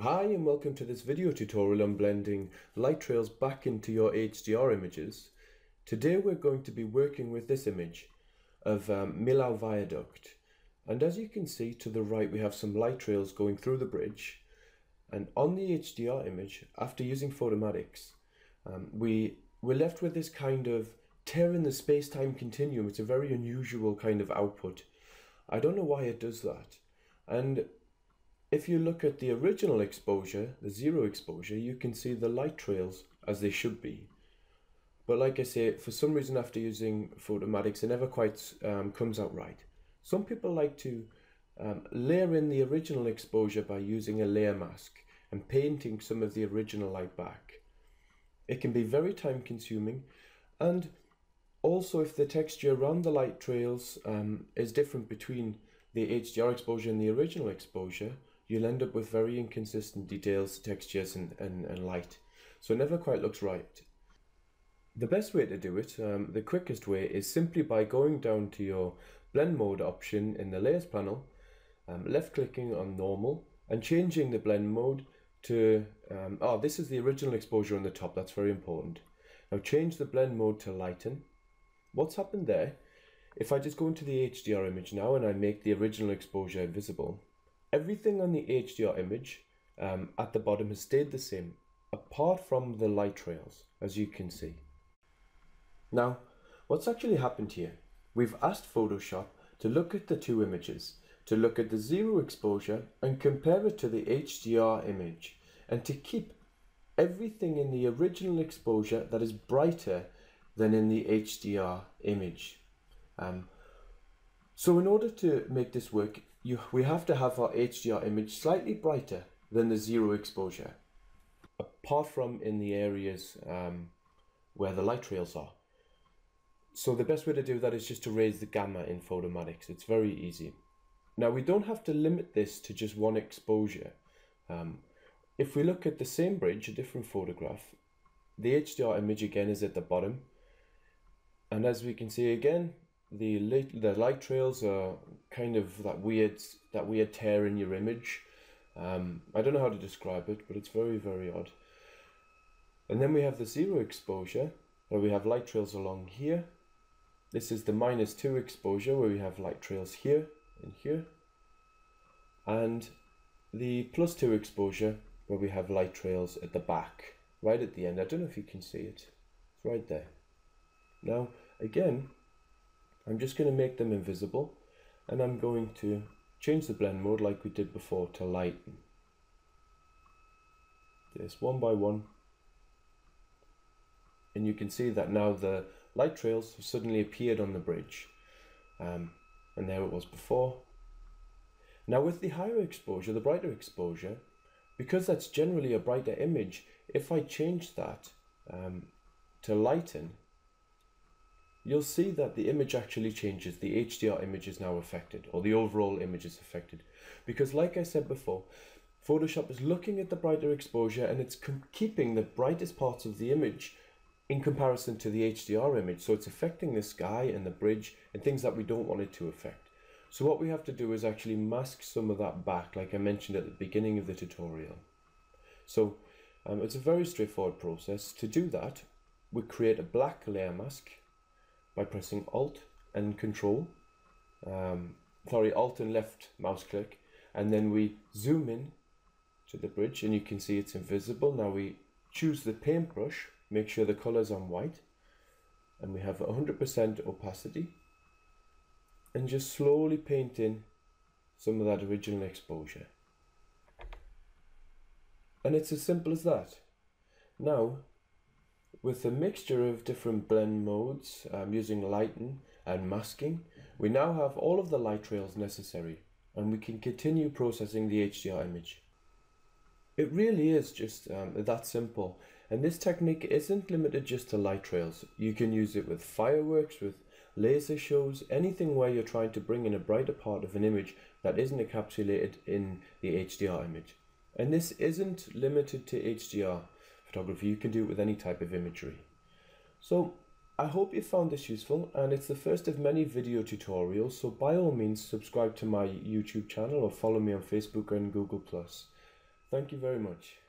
Hi and welcome to this video tutorial on blending light trails back into your HDR images. Today we're going to be working with this image of um, Millau Viaduct and as you can see to the right we have some light trails going through the bridge and on the HDR image after using Photomatix um, we, we're left with this kind of tear in the space-time continuum. It's a very unusual kind of output. I don't know why it does that and if you look at the original exposure, the zero exposure, you can see the light trails as they should be. But like I say, for some reason after using Photomatix, it never quite um, comes out right. Some people like to um, layer in the original exposure by using a layer mask and painting some of the original light back. It can be very time consuming and also if the texture around the light trails um, is different between the HDR exposure and the original exposure, you'll end up with very inconsistent details, textures and, and, and light. So it never quite looks right. The best way to do it, um, the quickest way, is simply by going down to your blend mode option in the layers panel, um, left clicking on normal and changing the blend mode to, um, oh this is the original exposure on the top, that's very important. Now change the blend mode to lighten. What's happened there, if I just go into the HDR image now and I make the original exposure visible, Everything on the HDR image um, at the bottom has stayed the same, apart from the light trails, as you can see. Now, what's actually happened here? We've asked Photoshop to look at the two images, to look at the zero exposure and compare it to the HDR image, and to keep everything in the original exposure that is brighter than in the HDR image. Um, so in order to make this work, you, we have to have our HDR image slightly brighter than the zero exposure, apart from in the areas um, where the light trails are. So the best way to do that is just to raise the gamma in Photomatix. It's very easy. Now we don't have to limit this to just one exposure. Um, if we look at the same bridge, a different photograph, the HDR image again is at the bottom. And as we can see again, the light, the light trails are kind of that weird that weird tear in your image. Um, I don't know how to describe it, but it's very very odd. And then we have the zero exposure, where we have light trails along here. This is the minus two exposure, where we have light trails here and here. And the plus two exposure, where we have light trails at the back, right at the end. I don't know if you can see it. It's right there. Now, again, I'm just going to make them invisible and I'm going to change the blend mode like we did before to lighten. This one by one and you can see that now the light trails have suddenly appeared on the bridge um, and there it was before. Now with the higher exposure, the brighter exposure, because that's generally a brighter image, if I change that um, to lighten, you'll see that the image actually changes. The HDR image is now affected, or the overall image is affected. Because like I said before, Photoshop is looking at the brighter exposure and it's keeping the brightest parts of the image in comparison to the HDR image. So it's affecting the sky and the bridge and things that we don't want it to affect. So what we have to do is actually mask some of that back, like I mentioned at the beginning of the tutorial. So um, it's a very straightforward process. To do that, we create a black layer mask by pressing Alt and Control. Um, sorry, Alt and left mouse click, and then we zoom in to the bridge, and you can see it's invisible. Now we choose the paintbrush, make sure the colors on white, and we have 100% opacity, and just slowly paint in some of that original exposure. And it's as simple as that. Now with a mixture of different blend modes um, using lighten and masking, we now have all of the light trails necessary and we can continue processing the HDR image. It really is just um, that simple and this technique isn't limited just to light trails. You can use it with fireworks, with laser shows, anything where you're trying to bring in a brighter part of an image that isn't encapsulated in the HDR image. And this isn't limited to HDR photography. You can do it with any type of imagery. So I hope you found this useful and it's the first of many video tutorials so by all means subscribe to my YouTube channel or follow me on Facebook and Google+. Thank you very much.